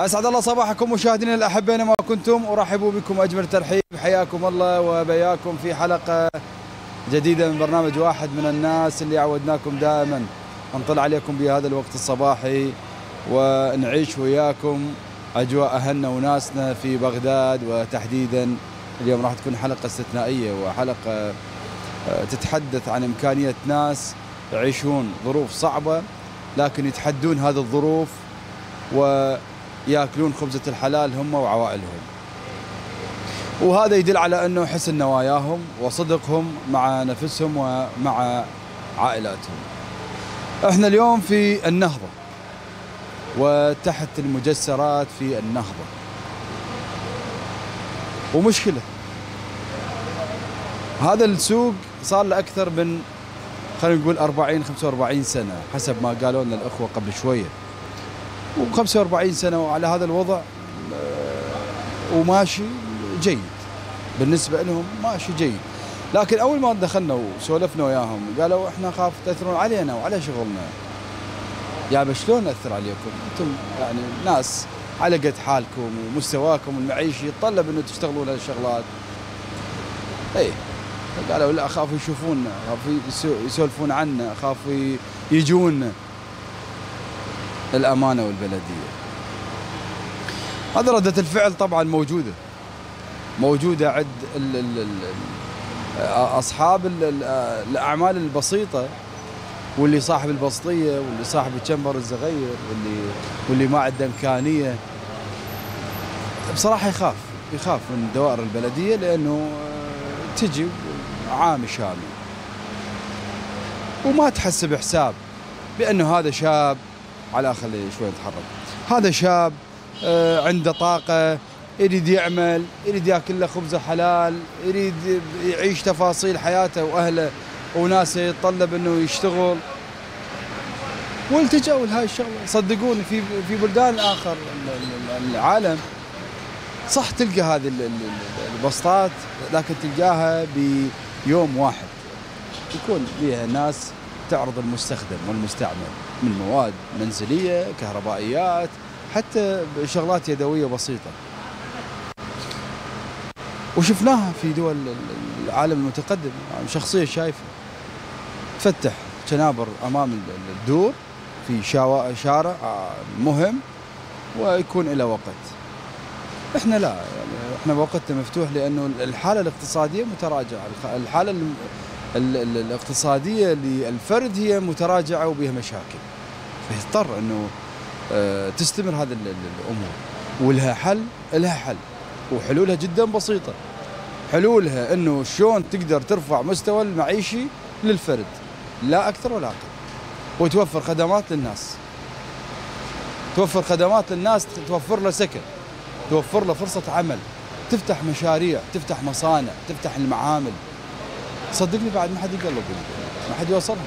أسعد الله صباحكم مشاهدينا الاحبه اينما كنتم أرحب بكم أجمل ترحيب. حياكم الله وبياكم في حلقة جديدة من برنامج واحد من الناس اللي عودناكم دائما. نطل عليكم بهذا الوقت الصباحي ونعيش وياكم أجواء أهلنا وناسنا في بغداد. وتحديدا اليوم راح تكون حلقة استثنائية وحلقة آه، تتحدث عن إمكانية ناس يعيشون ظروف صعبة لكن يتحدون هذه الظروف. وياكلون خبزة الحلال هم وعوائلهم. وهذا يدل على أنه حسن نواياهم وصدقهم مع نفسهم ومع عائلاتهم. إحنا اليوم في النهضة وتحت المجسرات في النهضة. ومشكلة هذا السوق صار له أكثر من خلينا نقول 40 45 سنة حسب ما قالوا لنا الأخوة قبل شوية و45 سنة وعلى هذا الوضع آه، وماشي جيد. بالنسبة لهم ماشي جيد. لكن أول ما دخلنا وسولفنا وياهم قالوا إحنا خاف تأثرون علينا وعلى شغلنا. يا شلون ناثر عليكم؟ أنتم يعني ناس على قد حالكم ومستواكم المعيشي يتطلب إنه تشتغلون هالشغلات. اي قالوا لا خافوا يشوفونا خافوا يسولفون عنا خافوا يجون الأمانة والبلدية. هذا ردة الفعل طبعا موجودة. موجودة عند أصحاب ال الأعمال البسيطة واللي صاحب البسطية واللي صاحب الشمبر الصغير واللي واللي ما عنده إمكانية. بصراحة يخاف يخاف من دوائر البلدية لأنه تجي عام شامل. وما تحسب حساب بأنه هذا شاب على خلي شوي نتحرك. هذا شاب آه، عنده طاقة يريد يعمل يريد يأكل له خبزه حلال يريد يعيش تفاصيل حياته وأهله وناسه يتطلب إنه يشتغل. والتجأوا لهاي الشغلة. صدقوني في في بلدان آخر العالم صح تلقى هذه البسطات لكن تلقاها بيوم واحد. يكون فيها ناس تعرض المستخدم والمستعمل من مواد منزلية كهربائيات حتى شغلات يدوية بسيطة. وشفناها في دول العالم المتقدم. شخصية شايفة تفتح تنابر أمام الدور في شارع مهم ويكون إلى وقت. إحنا لا يعني إحنا وقتنا مفتوح لأنه الحالة الاقتصادية متراجعة. الحالة الاقتصادية للفرد هي متراجعة وبها مشاكل. فيضطر أنه آه، تستمر هذه الأمور. ولها حل لها حل. وحلولها جدا بسيطة. حلولها أنه شلون تقدر ترفع مستوى المعيشي للفرد. لا أكثر ولا أقل. وتوفر خدمات للناس. توفر خدمات للناس توفر له سكن. توفر له فرصة عمل. تفتح مشاريع تفتح مصانع تفتح المعامل. صدقني بعد ما حد يقلب ما حد يوصلهم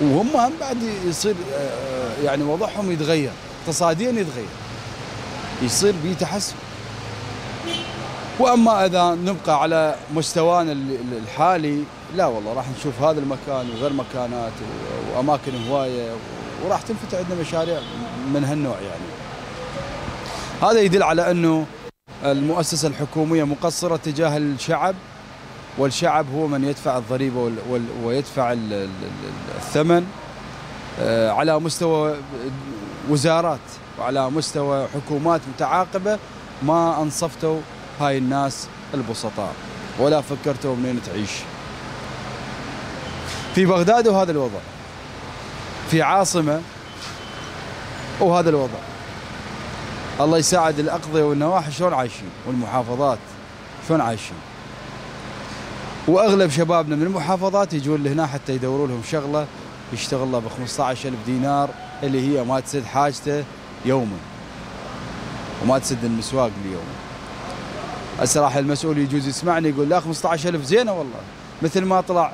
وهم هم بعد يصير آه، يعني وضعهم يتغير اقتصاديا يتغير. يصير به تحسن. وأما إذا نبقى على مستوانا الحالي لا والله راح نشوف هذا المكان وغير مكانات وأماكن هواية وراح تنفتح عندنا مشاريع من هالنوع يعني. هذا يدل على أنه المؤسسة الحكومية مقصرة تجاه الشعب. والشعب هو من يدفع الضريبة ويدفع الثمن آه، على مستوى وزارات وعلى مستوى حكومات متعاقبة ما أنصفتوا هاي الناس البسطاء ولا فكرتوا منين تعيش. في بغداد وهذا الوضع في عاصمة وهذا الوضع. الله يساعد الأقضية والنواحي شلون عايشين؟ والمحافظات شلون عايشين؟ وأغلب شبابنا من المحافظات يجون لهنا حتى يدوروا لهم شغلة يشتغل ب 15000 دينار اللي هي ما تسد حاجته يوما. وما تسد المسواق ليوم هسه راح المسؤول يجوز يسمعني يقول لا 15000 زينة والله. مثل ما طلع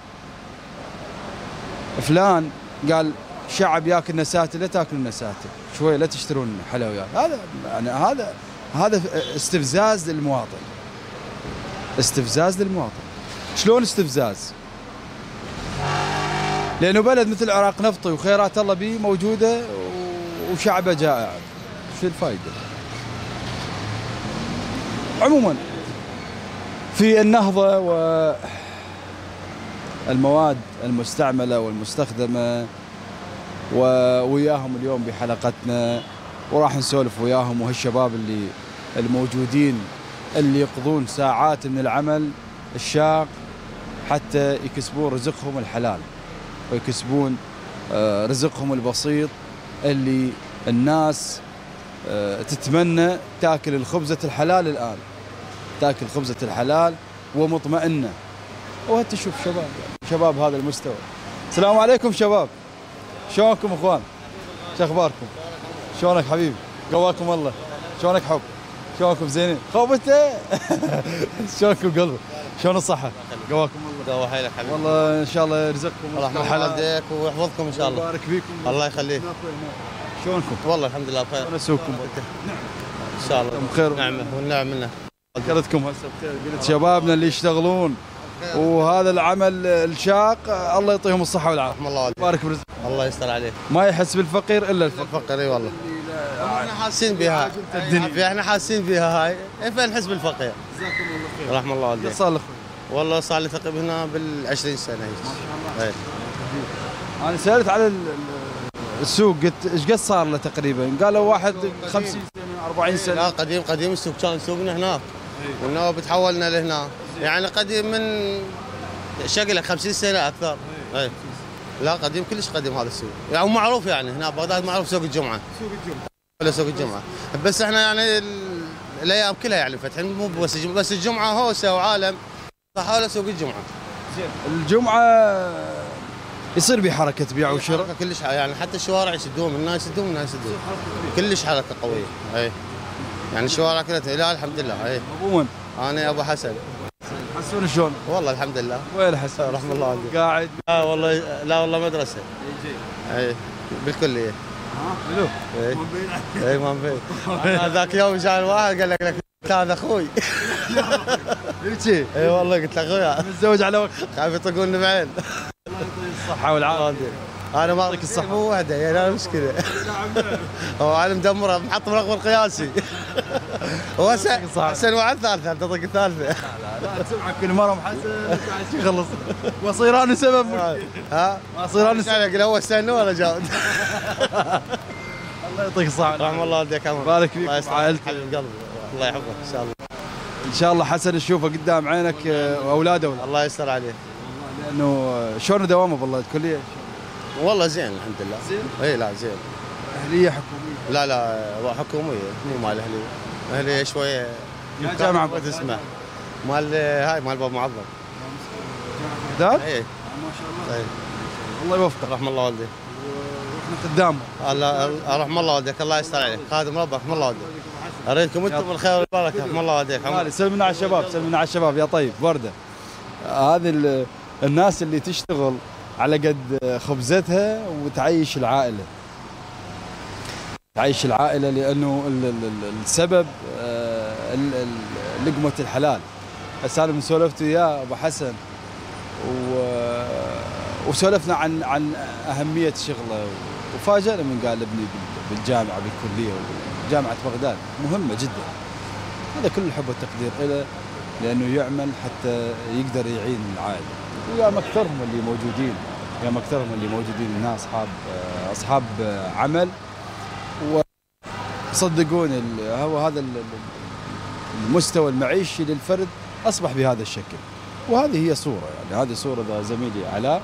فلان قال شعب ياكل نساتة لا تاكلون نساتة. شوي لا تشترون حلويات. هذا يعني هذا هذا استفزاز للمواطن. استفزاز للمواطن. شلون استفزاز؟ لأنه بلد مثل العراق نفطي وخيرات الله به موجودة وشعبه جائع. في الفائده عموما في النهضة والمواد المستعملة والمستخدمة ووياهم اليوم بحلقتنا وراح نسولف وياهم وهالشباب اللي الموجودين اللي يقضون ساعات من العمل الشاق حتى يكسبون رزقهم الحلال ويكسبون آه، رزقهم البسيط اللي الناس آه، تتمنى تاكل الخبزة الحلال الآن. تاكل خبزة الحلال ومطمئنة. وهات تشوف شباب شباب هذا المستوى؟ السلام عليكم شباب. شلونكم إخوان؟ شو أخباركم؟ شلونك حبيبي؟ قواكم الله. شلونك حب؟ شلونكم زينين؟ خوبته شلونكم قلبي؟ شلون الصحة؟ قواكم الله. قوى حيلك حبيبي. والله إن شاء الله يرزقكم الله الحلال والديك ويحفظكم إن شاء الله. ويبارك فيكم. الله يخليك. شلونكم؟ والله الحمد لله بخير. شلون أسوقكم. إن شاء الله. بخير. نعمة. والنعم منه ذكرتكم هسه بخير. قلت شبابنا اللي يشتغلون. وهذا العمل الشاق الله يعطيهم الصحة والعافية. رحم الله والديك بارك برزق الله يستر عليك. ما يحس بالفقير إلا الفقير. الفقر أي والله. إحنا حاسين بها. الدنيا. إحنا حاسين بها. هاي. إيه فنحس بالفقير؟ جزاكم الله خير. رحم الله والديك. أخوي والله صار لي تقريبا هنا بال 20 سنة هيك. إيه. أنا سألت على ال- ال- السوق قلت إيش قد صار له تقريبا؟ قالوا واحد 50 سنة 40 لا سنه قديم قديم السوق. كان سوقنا هناك. والنوب تحولنا لهنا. يعني قديم من شكله 50 سنة أكثر. اي لا قديم كلش قديم هذا السوق. يعني معروف يعني هنا بغداد معروف سوق الجمعة. سوق الجمعة. ولا سوق الجمعة. بس إحنا يعني ال- الأيام كلها يعني فاتحين مو بس بس الجمعة هوسة وعالم. فحول سوق الجمعة. زين. الجمعة يصير بي حركة بيع وشراء. حركة كلش يعني حتى الشوارع يسدون الناس يسدون الناس يسدون كلش حركة قوية أي. يعني الشوارع كلها لا الحمد لله أي. عموما أنا أبو حسن. حسون شلون؟ والله الحمد لله. وين حسون؟ رحم الله والديك قاعد. لا والله لا والله مدرسة. إي بالكلية. حلو. أي. أي ما أنا ذاك يوم جاء واحد قال لك لك هذا أخوي. يبكي اي والله قلت له اخويا متزوج على وقت. خايف يطقوني بعين الصحه والعافيه أنا ما يعطيك الصحة. مو وحدة. يعني أنا مشكلة. هو أنا مدمره محط برقم القياسي هو. أحسن وعد ثالثة تطق الثالثة. لا تسمعك كل مرة محسن. يخلص. وصيران سبب. ها؟ ما صيران أنا سبب. هو استنى ولا جاوب. الله يعطيك الصحة. رحم الله والديك عمر بارك فيك. الله. وعائلتك. حبيب قلبي. الله يحفظك. إن شاء الله. إن شاء الله حسن نشوفه قدام عينك آه، وأولاده. ولا الله يستر عليه. لأنه شلون دوامه بالله الكليه والله زين الحمد لله. زين؟ إي لا زين. أهلية حكومية. لا لا حكومية مو مال أهلية. أهلية شوية يا جامعه ما تسمع. مال هاي مال باب معظم. بغداد إي. ما شاء الله. اي الله يوفقك. رحم الله والديك. وإحنا قدامه الله رحم الله والديك. الله يستر عليك. خادم ربك رحم الله والديك. أريدكم أنتم بالخير والبركة. رحم الله والديك عمر. سلمنا على الشباب سلمنا على الشباب. يا طيب وردة. هذه ال- الناس اللي تشتغل على قد خبزتها وتعيش العائلة. تعيش العائلة لأنه ال- ال- ال- السبب آه، لقمة الحلال. هسه أنا من سولفت وياه أبو حسن. و وسولفنا عن عن أهمية شغله. وفاجأنا من قال ابني بال- بالجامعة بالكلية. جامعة بغداد. مهمة جدا. هذا كل الحب والتقدير له لأنه يعمل حتى يقدر يعين العائلة. ويا مكثرهم اللي موجودين يا مكثرهم اللي موجودين هنا أصحاب أصحاب عمل. وصدقوني هو هذا ال- ال- المستوى المعيشي للفرد أصبح بهذا الشكل. وهذه هي صورة يعني هذه صورة ذا زميلي علاء.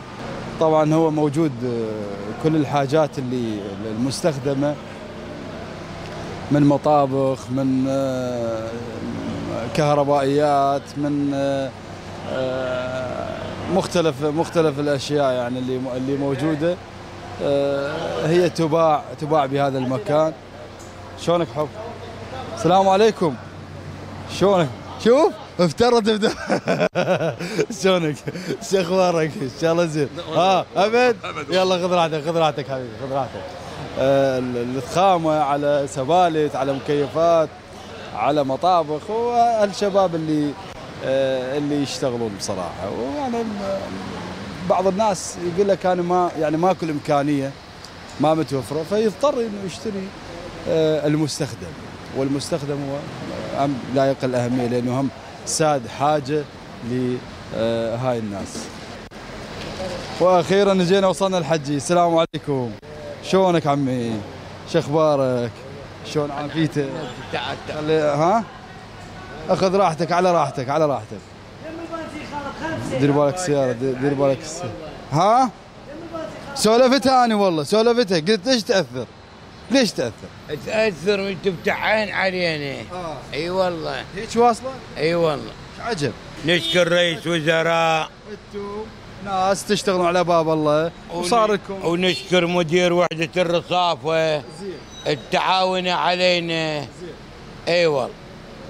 طبعا هو موجود آه، كل الحاجات اللي المستخدمة من مطابخ من آه، كهربائيات من آه، آه، مختلف مختلف الأشياء يعني اللي اللي موجودة. هي تباع تباع بهذا المكان. شلونك حب؟ السلام عليكم. شلونك؟ شوف افترض ابدا شلونك؟ شو أخبارك؟ إن شاء الله زين. ها أبد. يلا خذ راحتك خذ راحتك حبيبي خذ راحتك. الخامة على سبالت على مكيفات على مطابخ والشباب اللي آه، اللي يشتغلون بصراحة. ويعني بعض الناس يقول لك أنا ما يعني ماكو الإمكانية ما متوفرة فيضطر إنه يشتري آه، المستخدم. والمستخدم هو لا يقل أهمية لأنه هم ساد حاجة لهاي الناس. وأخيرا جينا وصلنا الحجي. السلام عليكم. شلونك عمي؟ شو أخبارك؟ شلون عافيتك؟ خلي ها؟ أخذ راحتك على راحتك على راحتك. دير بالك السيارة دير بالك السياره ها؟ سولفتها أنا والله سولفتها. قلت ليش تأثر؟ ليش تأثر؟ تأثر وأنت بتعين علينا. آه. أي والله. هيك واصلة؟ أي والله. عجب؟ نشكر رئيس وزراء. أنتم ناس تشتغلون على باب الله. وصار لكم ونشكر مدير وحدة الرصافة. زين. التعاون علينا. إي والله.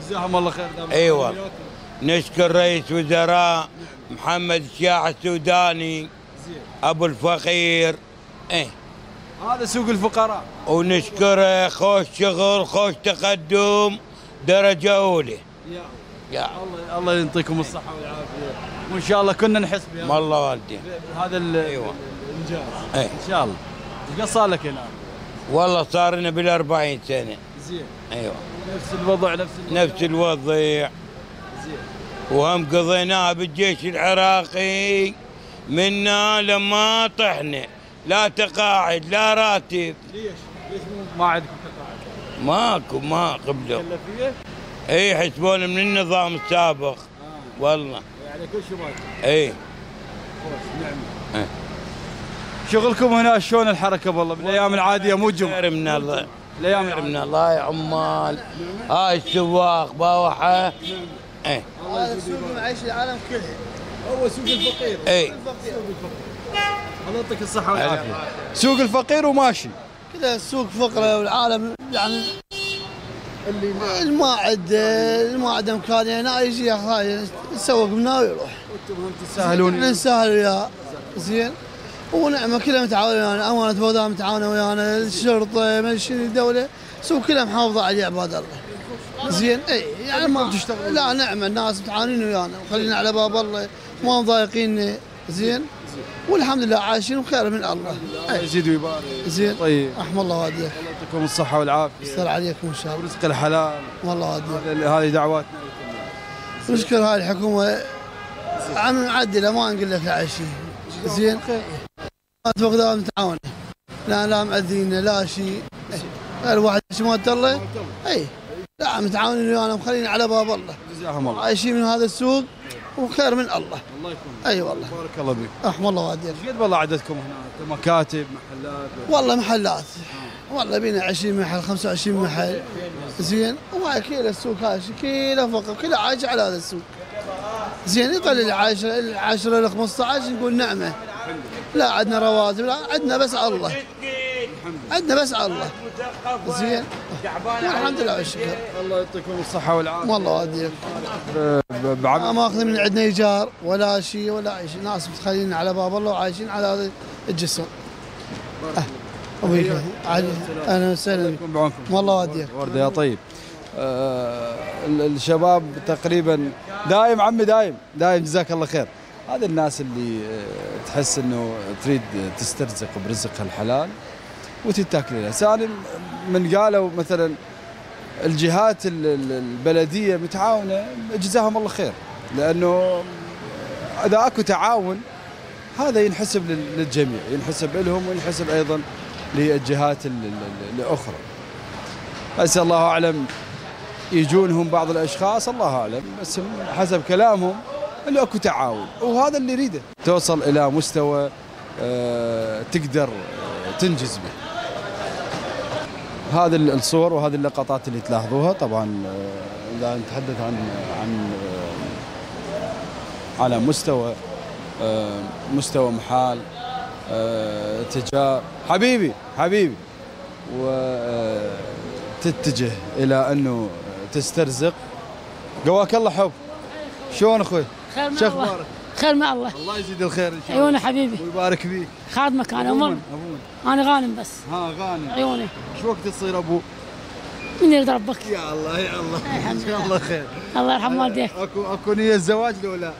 جزاهم الله خير إي والله. نشكر رئيس وزراء محمد الشياع السوداني. أبو الفقير. إيه هذا سوق الفقراء. ونشكره خوش شغل خوش تقدم. درجة أولى. يا يا. الله الله يعطيكم الصحة والعافية. وإن شاء الله كنا نحس بهذا. الله والدي هذا ال- أيوة. الإنجاز. إيه. إن شاء الله. إيش صار لك هنا؟ والله صار لنا بالأربعين سنة. زين. أيوه. نفس الوضع نفس الوضع. نفس الوضع. زين. وهم قضيناها بالجيش العراقي منا لما طحنا. لا تقاعد لا راتب. ليش؟ ليش ما عندكم تقاعد؟ ماكو ما قبلوا؟ اي يحسبون من النظام السابق. آه. والله. يعني كل شيء اي خوش نعمة. إيه. شغلكم هنا شلون الحركة والله بالأيام العادية مو خير الجمعة من الله. الأيام خير من الله يا عمال. هاي السواق باوحه إيه. هذا سوق معيش العالم كله. هو سوق الفقير إيه. الله يعطيك الصحة والعافية. سوق الفقير وماشي. كذا السوق فقره والعالم يعني اللي ما عنده اللي ما عنده امكانيه هنا يجي ياخذ يسوق منها ويروح. أنتم هم تستاهلون نسهل وياه زين. ونعمة كلها متعاونة ويانا أمانة بوضع متعاونة ويانا الشرطة ما شنو الدولة. سوق كلها محافظة عليه عباد الله. زين. إي يعني ما تشتغلون. لا نعمة الناس متعاونين ويانا. وخلينا على باب الله. ما مضايقين زين. والحمد لله عايشين بخير من الله. الله يزيد ويبارك زين. طيب. رحم الله والديك يعطيكم الصحة والعافية. يستر عليكم إن شاء الله. ورزق الحلال. والله هذه هذه دعواتنا. نشكر هاي الحكومة عم معدله ما نقول لك لا شيء زين؟ ما تبغى متعاونة. لا لا معدلين لا شيء الواحد شمات الله أي. لا متعاونين ويانا مخلين على باب الله. جزاهم الله. عايشين من هذا السوق وخير من الله. الله يكون أي والله. بارك الله بك رحم الله والديك قد والله عددكم هنا؟ مكاتب محلات. والله محلات. والله بينا 20 محل 25 محل. زين؟ وهاي كيلو السوق هاي كيلو فقط كله عايش على هذا السوق. زين؟ يقل العاشرة العاشرة ل 15 نقول نعمة. لا عندنا رواتب لا عندنا بس على الله. عندنا بس على الله. زين؟ والحمد لله والشكر. الله يعطيكم الصحة والعافية. والله واديك. ما ماخذ من عندنا إيجار ولا شيء ولا اي شيء ناس متخلين على باب الله وعايشين على هذا الجسر. علي أهلا وسهلا والله واديك وردة يا طيب. آه ال- الشباب تقريبا دايم عمي دايم دايم جزاك الله خير. هذه الناس اللي آه، تحس إنه تريد تسترزق برزقها الحلال وتتاكل لها ثاني من قالوا مثلا الجهات ال- ال- البلدية متعاونة جزاهم الله خير. لأنه إذا أكو تعاون هذا ينحسب لل- للجميع ينحسب لهم وينحسب أيضا للجهات ال- ال- الأخرى. بس الله أعلم يجونهم بعض الأشخاص الله أعلم بس حسب كلامهم إنه أكو تعاون وهذا اللي يريده. توصل إلى مستوى آه، تقدر آه، تنجز به. هذه الصور وهذه اللقطات اللي تلاحظوها طبعا آه، إذا نتحدث عن عن على مستوى مستوى محال آه، تجار حبيبي حبيبي. وتتجه إلى أنه تسترزق. قواك الله حب. شلون أخوي؟ خير مع شو الله؟ خير مع الله. الله يزيد الخير إن شاء الله. عيوني حبيبي. ويبارك فيك. خادمك أنا أبونا. أنا غانم بس. ها غانم. عيوني. شو وقت تصير أبو؟ من يرضى ربك. يا الله يا الله. إن شاء الله خير. الله يرحم والديك. أكو أكو نية الزواج لو لا؟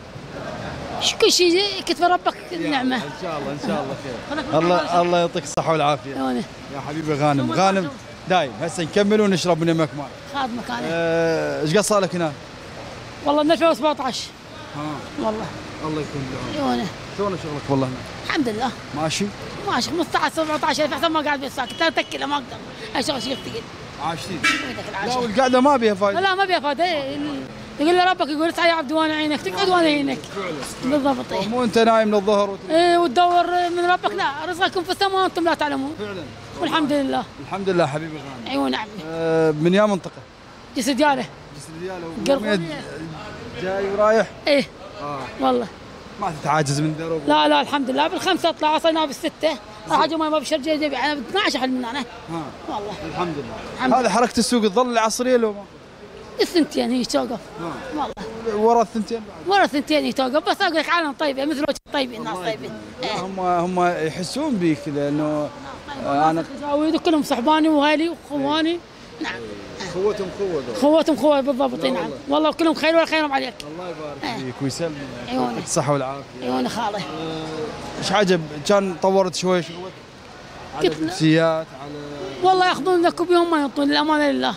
كل شيء كتب ربك النعمة. إن شاء الله إن شاء الله خير. الله. الله يعطيك الصحة والعافية. يا حبيبي غانم غانم دايم هسه نكمل ونشرب من يمك مال خادمك أنا آه، إيش قد صار لك هناك؟ والله من 2017 ها. والله. الله يكون بعونك أيوه شلون شغلك والله هناك؟ الحمد لله. ماشي؟ ماشي 15 17 الف احسن ما قاعد بالساكت لا تكله ما أقدر. اشتغل شيء ثقيل عاشتين لا والقعدة ما بيها فايدة. لا ما بيها فايدة. يقول لي ربك يقول اسعى يا عبد وأنا عينك تقعد وأنا عينك. بالضبط إيه. مو انت نايم من الظهر وت- إيه وتدور من ربك لا رزقكم في السماء وأنتم لا تعلمون. فعلا. والحمد لله. الحمد لله حبيبي غانم أيوه نعم. آه، من يا منطقة؟ جسد ياله جسر دياله. جاي ورايح؟ إيه. آه. والله. ما تتعاجز من درب لا لا الحمد لله. بالخمسة اطلع وصلنا بالستة. راح أجي ما بشر أنا ب 12 حل من ها والله. الحمد لله. هذا حركة السوق تظل العصرية لو ما الثنتين هي توقف. والله. ورا الثنتين بعد. ورا الثنتين هي توقف. بس أقول لك عالم طيبه مثل وجه طيبين الناس طيبين إيه. هم هم يحسون بيك لأنه آه، أنا زاويد كلهم صحباني وأهلي وإخواني. نعم. خوتهم خوة ذول. خواتهم خوات بالضبط. إي نعم. والله. كلهم خير ولا خيرهم عليك. الله يبارك إيه. فيك ويسلمك. عيونك. الصحة والعافية. عيوني خاله إيش عجب؟ كان طورت شوي شغلك على؟ نفسيات على والله ياخذون لك بيهم ما ينطون للأمانة لله.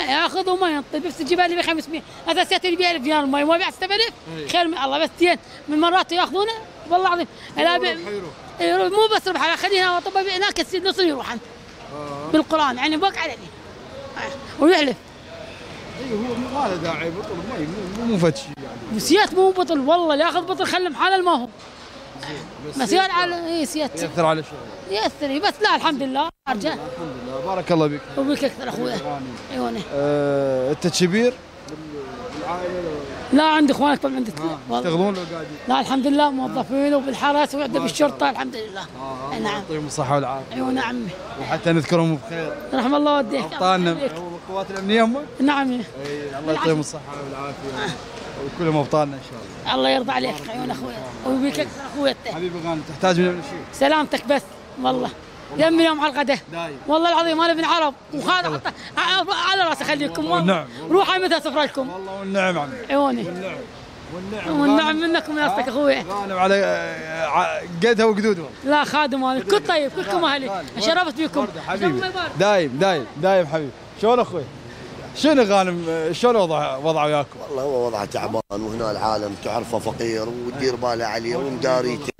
ها. ياخذ وما ينطي بس الجبال اللي ب 500 هذا سيت اللي ب 1000 دينار. ما ما بيع 6000 خير من الله. بس زين من مرات ياخذونه؟ والله العظيم. لا إيه، مو بس ربح خلينا طب هناك السيد نص يروحن بالقرآن. يعني بوك عليه. آه. ويحلف اي هو مو- ما له داعي. بطل مو- مو شيء يعني. وسيات مو بطل. والله ياخذ بطل خلي محل ما هو بس يا على اي سيات ياثر على شغلك ياثر بس لا الحمد لله. أرجع. الحمد لله. بارك الله بك وبك أكثر اخويا عيوني آه، أنت كبير؟ بالعائلة لا عندي اخوانك طبعا عندي اثنين. ها، والله. يشتغلون لو قاعدين لا الحمد لله موظفين وبالحرس وعندنا بالشرطة الحمد لله. آه، نعم. يعطيهم الصحة والعافية. عيون عمي وحتى نذكرهم بخير. رحم الله والديك أبطالنا. القوات الأمنية هم؟ نعم. اي الله يعطيهم الصحة والعافية. وكلهم ابطالنا إن شاء الله. الله يرضى عليك عيون أخويا أكثر أخويا. حبيبي غانم تحتاج مني شيء؟ سلامتك بس والله. يمي يوم على الغداء. والله العظيم أنا ابن عرب حتى على رأسي خليكم والنعم. روحوا متى سفرتكم والله والنعم عمي. عيوني. والنعم والنعم. والنعم منك ومن اصلك أخويا. غانم على آه، قدها وقدودها لا خادم أنا كل طيب كلكم أهلي. شرفت بكم. حبيبي. دايم دايم دايم حبيبي. شلون أخوي؟ شنو غانم شلون وضع وضعه وياكم؟ والله هو وضعه تعبان وهنا العالم تعرفه فقير ودير باله عليه ومداريته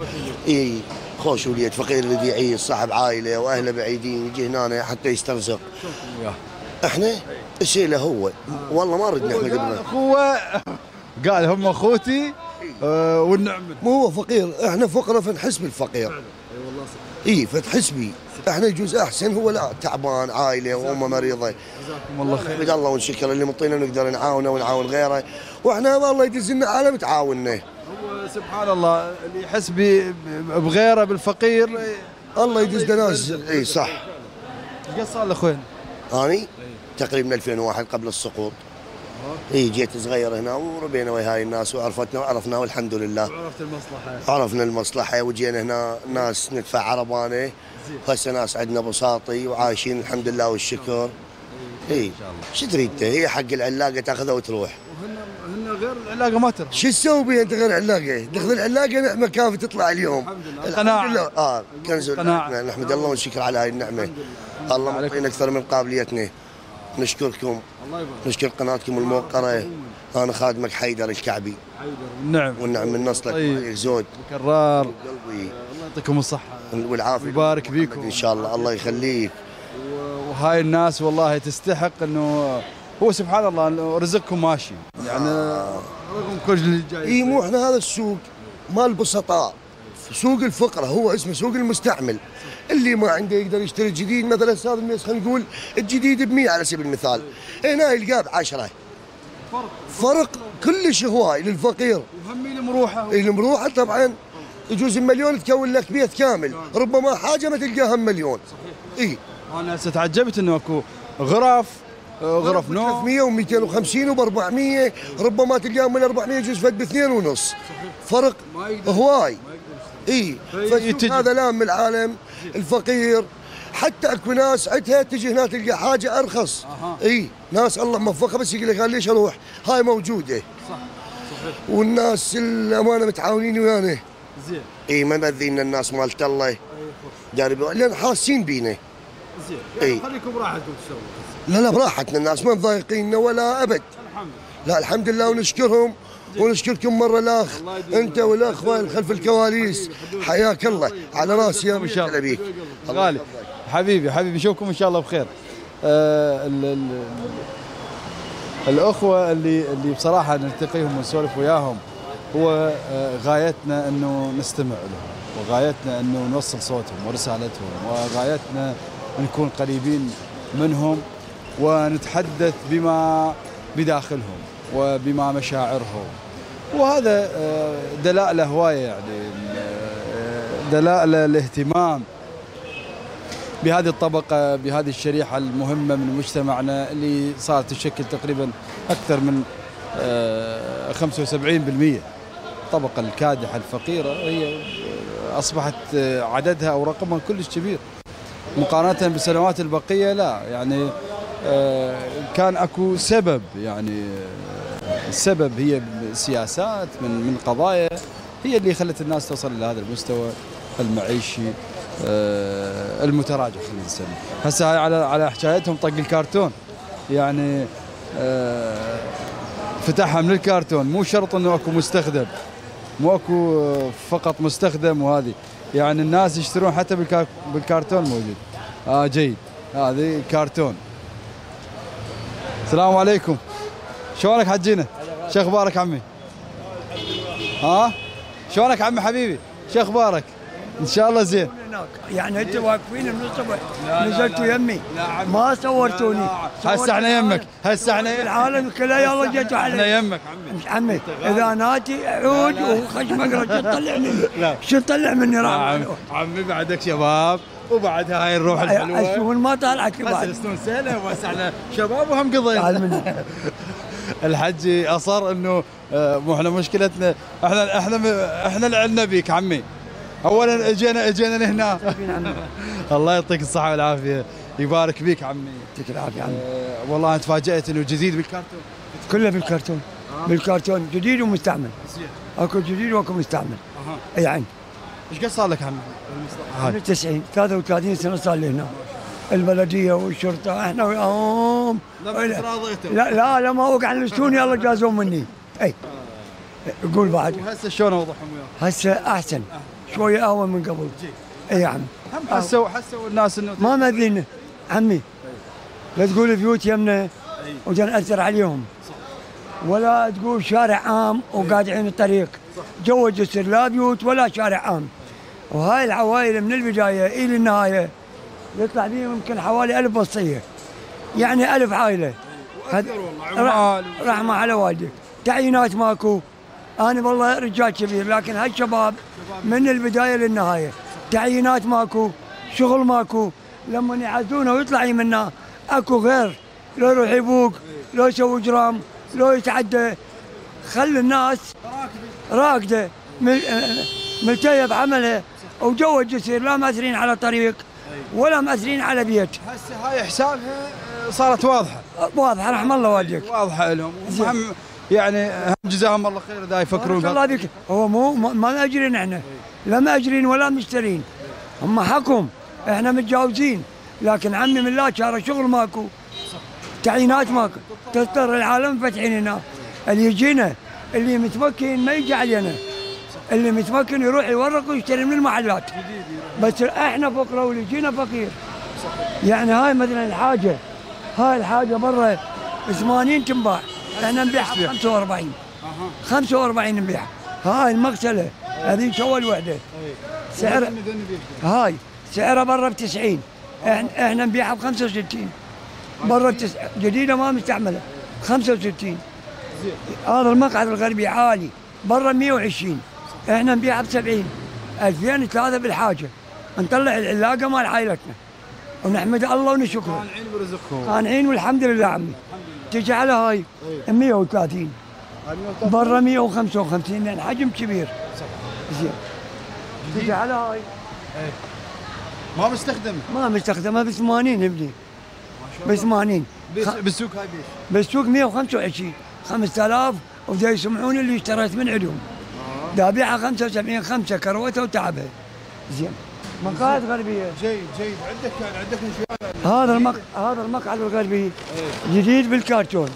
إي خوش وليد فقير الذي يعيش صاحب عائلة وأهله بعيدين يجي هنا حتى يسترزق. إحنا الشيء له هو. والله ما ردنا إحنا قبله أخوه قال هم أخوتي آه، والنعم. مو هو فقير إحنا فقره فنحس بالفقير. إي فتحس بي. إحنا يجوز احسن هو لا تعبان عائلة وامه مريضة. جزاكم الله خير. حمد الله ونشكر اللي مطينا نقدر نعاونه ونعاون غيره. وإحنا والله يدز لنا عالم تعاوننا. هو سبحان الله اللي يحس بغيره بالفقير الله يدز ناس إي صح. إيش صار لاخوين؟ أني؟ تقريبا 2001 قبل السقوط. إي جيت صغير هنا وربينا ويا هاي الناس وعرفتنا وعرفنا والحمد لله. عرفت المصلحة. عرفنا المصلحة وجينا هنا ناس ندفع عربانة. هسه ناس عندنا بساطي وعايشين الحمد لله والشكر. اي شو تريد؟ هي حق العلاقة تأخذها وتروح. وهن غير العلاقة ما ترى شو تسوي أنت غير علاقه؟ تاخذ العلاقة نعمة كافية تطلع اليوم. الحمد لله. الحمد. لله. آه كنز. نحمد الله ونشكر على هاي النعمة. الله. معطينا أكثر من قابليتنا. نشكركم. الله يبارك. نشكر قناتكم الموقرة. أنا خادمك حيدر الكعبي. النعم. والنعم من نصلك. طيب. زود. كرار قلبي. الله يعطيكم الصحة. والعافية. ويبارك بيكم. إن شاء الله. الله يخليك. وهاي الناس والله تستحق إنه هو سبحان الله رزقكم ماشي. يعني رغم كل اللي جاي إي مو إحنا هذا السوق مال بسطاء سوق الفقره هو اسمه سوق المستعمل. اللي ما عنده يقدر يشتري جديد مثلا أستاذ الميس خلينا نقول الجديد ب 100 على سبيل المثال. هنا يلقاه ب 10 فرق كلش هواي للفقير. وهمي المروحه المروحة طبعا يجوز المليون تكون لك بيت كامل ربما حاجة ما تلقاها مليون. اي أنا تعجبت إنه أكو غرف غرف نوم 300 و250 وب 400 ربما تلقاهم من 400 يجوز فد باثنين ونص. فرق ما يقدر. هواي. اي هذا لام العالم الفقير. حتى أكو ناس عندها تجي هنا تلقى حاجة أرخص. أها. اي ناس الله موفقها بس يقول لك أنا ليش أروح؟ هاي موجودة. صح. صحيح. والناس الأمانة متعاونين ويانا زين. إي ما مذينا الناس مالت الله. بي- لأن حاسين بينا زين. إي. خليكم براحتكم تشتغلوا لا لا براحتنا الناس ما مضايقيننا ولا أبد. لا الحمد لله ونشكرهم ونشكركم مرة الاخ أنت والاخوان خلف الكواليس. حياك الله. على راسي يا الله بيك غالي. حبيبي حبيبي نشوفكم إن شاء الله بخير. آه ال ال الأخوة اللي اللي بصراحة نلتقيهم ونسولف وياهم. هو آه غايتنا إنه نستمع لهم وغايتنا إنه نوصل صوتهم ورسالتهم وغايتنا نكون قريبين منهم ونتحدث بما بداخلهم وبما مشاعرهم. وهذا آه، دلائل هوايه يعني آه، دلائل الاهتمام بهذه الطبقة بهذه الشريحة المهمة من مجتمعنا اللي صارت تشكل تقريبا أكثر من آه، 75% الطبقة الكادحة الفقيرة هي آه، أصبحت آه، عددها أو رقمها كلش كبير. مقارنة بالسنوات البقية لا يعني آه، كان أكو سبب يعني آه، السبب هي سياسات من من قضايا هي اللي خلت الناس تصل إلى هذا المستوى المعيشي آه، المتراجع خلينا نسميه. هسه هاي على على حكايتهم طق الكرتون يعني آه، فتحها من الكرتون مو شرط إنه أكو مستخدم. مو اكو آه، فقط مستخدم وهذه. يعني الناس يشترون حتى بالكرتون موجود. آه جيد. هذه كرتون السلام عليكم. شلونك حجينا؟ شو أخبارك عمي؟ ها؟ شلونك عمي حبيبي؟ شو أخبارك؟ إن شاء الله زين. هناك. يعني أنتم واقفين من الصبح. نزلتوا يمي. ما صورتوني. هسه إحنا يمك. هسه إحنا يمك. العالم كله يلا جيتوا إحنا علي. يمك عمي. عمي إذا ناتي عود وخشم اقرا شو تطلع مني؟ شو تطلع مني راح؟ عمي عمي بعدك شباب. وبعدها هاي الروح الحلوة. السون ما طالعت بعد. السنون سهله بس إحنا شباب وهم قضينا. الحجي أصر إنه آه، مو إحنا مشكلتنا إحنا إحنا إحنا اللي عندنا بيك عمي. اولا اجينا إجينا لهنا. الله يعطيك الصحة والعافية. يبارك بيك عمي. يعطيك العافية عمي. آه، والله أنا تفاجأت إنه جديد بالكرتون. كله بالكرتون. بالكرتون. جديد ومستعمل. أكو جديد وأكو مستعمل. أي يعني إيش قد صار لك عمي؟ من هاي 90 33 سنة صار لي هنا. البلدية والشرطة. إحنا وياهم. لا لا لا ما وقع السون يلا جازوا مني. أي. قول بعد. وهسه شلون اوضحهم وياك؟ هسه أحسن. شوية اهون من قبل. إي عم هم حسوا حسوا الناس إنه ما مدرين عمي لا تقول بيوت يمنا وتنأثر عليهم. ولا تقول شارع عام وقاطعين الطريق. جو الجسر لا بيوت ولا شارع عام. وهاي العوائل من البداية إلى النهاية يطلع بيهم يمكن حوالي ألف وصية. يعني ألف عائلة. رحمة على والدك تعيينات ماكو. أنا والله رجال كبير لكن هالشباب من البداية للنهاية. تعيينات ماكو شغل ماكو. لما يعزونه ويطلع يمنا أكو غير. لو يروح يبوق لو يسوي جرام لو يتعدى. خلي الناس راكده مل- ملتهية بعملها وجو الجسر لا مأثرين على طريق ولا مأثرين على بيت. هسه هاي حسابها آه، صارت واضحة. واضحة رحم الله والدك واضحة لهم. يعني هم جزاهم الله خير دا يفكرون الله بك هو مو ما- مأجرين إحنا. لا مأجرين ولا مشترين. هم حكم إحنا متجاوزين. لكن عمي من الله شارع شغل ماكو. تعيينات ماكو. تضطر العالم فاتحين هنا. اللي يجينا اللي متمكن ما يجي علينا. اللي متمكن يروح يورق ويشتري من المحلات. بس إحنا فقراء واللي يجينا فقير. يعني هاي مثلا الحاجة. هاي الحاجة برا 80 تنباع. إحنا نبيعها ب 45 45 نبيعها هاي المغسلة هذه شو الوحدة؟ سعر هاي سعرها برا ب 90 إحنا إحنا نبيعها ب 65 برا بتس... جديدة ما مستعملة. 65 هذا المقعد الغربي عالي. برا 120 إحنا نبيعها ب 70 2003 بالحاجة. نطلع العلاقة مال عائلتنا. ونحمد الله ونشكره. العين برزقهم قانعين والحمد لله عمي. تجي على هاي 130 برا 155 لأن حجم كبير. زين. تجي على هاي. ما مستخدم ما مستخدمها ب 80 ابني ب 80 بس- بالسوق هاي بيش؟ بالسوق 125 5000 ودا يسمعون اللي اشتريت من عندهم. دا ابيعها 75 خمسة كروتة وتعبها زين. مقاعد غربية. جيد جيد. عندك عندك نشويات هذا المق... هذا المقعد الغربي جديد بالكرتون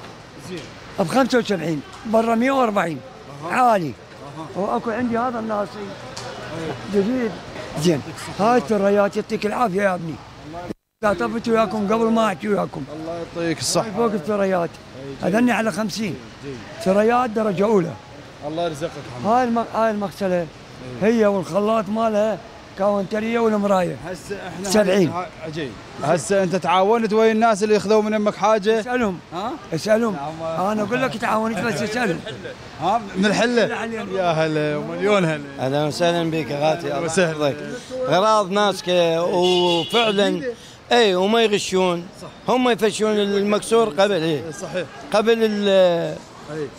زين. ب 75 برا 140 عالي. واكو عندي هذا الناصي جديد. زين. هاي الثريات يعطيك العافية يا ابني. لا طفت وياكم قبل ما احكي وياكم. الله يعطيك الصحة. فوق الثريات أذني على 50 ثريات درجة أولى. الله يرزقك هاي. هاي المغسلة هي والخلاط مالها كاونتريه والمرايه هسه إحنا 70. ها- جيد هسه أنت تعاونت ويا الناس اللي ياخذون من يمك حاجة؟ اسألهم. ها؟ اسألهم. نعم. أنا أقول لك تعاونت بس اسألهم. ها؟ من الحلة؟ يا هلا ومليون هلا. أهلا وسهلا بك غاتي. الله وسهلا. يحفظك. غراض ناس ك- وفعلا اي وما يغشون. هم يفشون المكسور قبل اي صحيح. قبل ال-